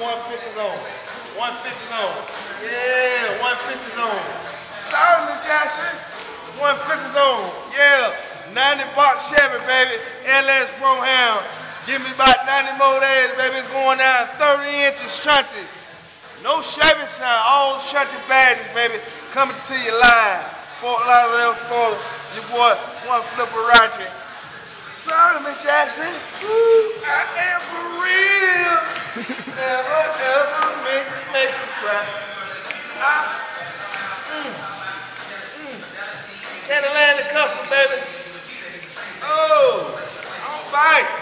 150 zone. 150 zone. Yeah, 150 zone. Solomon Jackson. 150 zone. Yeah. 90 box Chevy, baby. LS Brougham. Give me about 90 more days, baby. It's going down 30 inches shunted. No Chevy sign, all shunted badges, baby. Coming to you live. Fort Lauderdale, Florida. Your boy, one flipper Roger. Solomon Jackson. Woo, I am Mm. Mm. Kandyland Custom, baby. Oh, I don't.